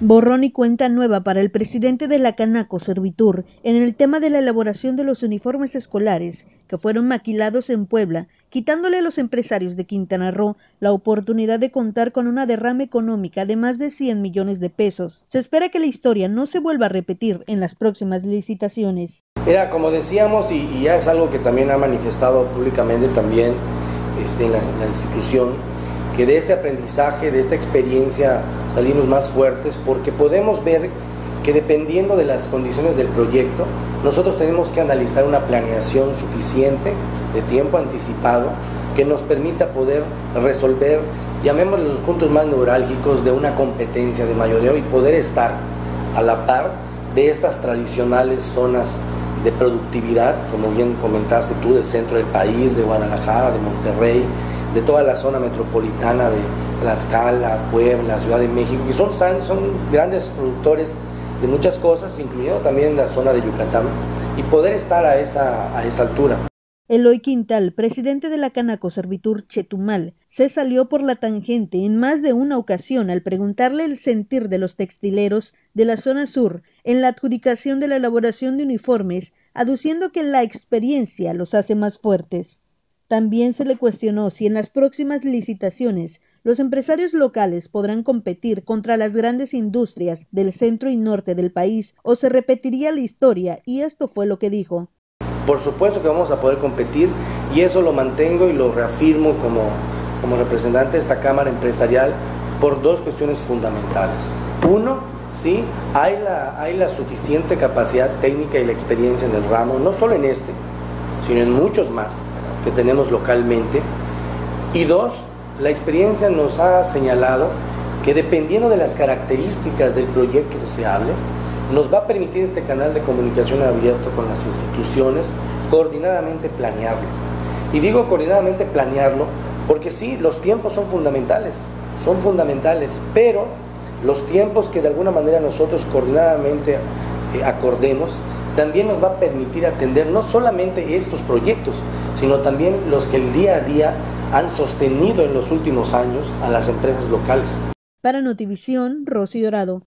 Borrón y cuenta nueva para el presidente de la Canaco Servitur en el tema de la elaboración de los uniformes escolares que fueron maquilados en Puebla, quitándole a los empresarios de Quintana Roo la oportunidad de contar con una derrama económica de más de 100 millones de pesos. Se espera que la historia no se vuelva a repetir en las próximas licitaciones. Mira, como decíamos, y, ya es algo que también ha manifestado públicamente también este, la institución, que de este aprendizaje, de esta experiencia salimos más fuertes porque podemos ver que dependiendo de las condiciones del proyecto, nosotros tenemos que analizar una planeación suficiente de tiempo anticipado que nos permita poder resolver, llamémosle los puntos más neurálgicos de una competencia de mayoreo y poder estar a la par de estas tradicionales zonas de productividad, como bien comentaste tú, del centro del país, de Guadalajara, de Monterrey, de toda la zona metropolitana de Tlaxcala, Puebla, Ciudad de México, que son, son grandes productores de muchas cosas, incluyendo también la zona de Yucatán, y poder estar a esa, a esa altura. Eloy Quintal, presidente de la Canaco Servitur Chetumal, se salió por la tangente en más de una ocasión al preguntarle el sentir de los textileros de la zona sur en la adjudicación de la elaboración de uniformes, aduciendo que la experiencia los hace más fuertes. También se le cuestionó si en las próximas licitaciones los empresarios locales podrán competir contra las grandes industrias del centro y norte del país o se repetiría la historia y esto fue lo que dijo. Por supuesto que vamos a poder competir y eso lo mantengo y lo reafirmo como, como representante de esta Cámara Empresarial por dos cuestiones fundamentales. Uno, sí, hay la, hay la suficiente capacidad técnica y la experiencia en el ramo, no solo en este, sino en muchos más que tenemos localmente. Y dos, la experiencia nos ha señalado que dependiendo de las características del proyecto que se hable, nos va a permitir este canal de comunicación abierto con las instituciones coordinadamente planearlo. Y digo coordinadamente planearlo porque sí, los tiempos son fundamentales, son fundamentales, pero los tiempos que de alguna manera nosotros coordinadamente eh, acordemos también nos va a permitir atender no solamente estos proyectos, sino también los que el día a día han sostenido en los últimos años a las empresas locales. Para Notivisión, Rosy Dorado.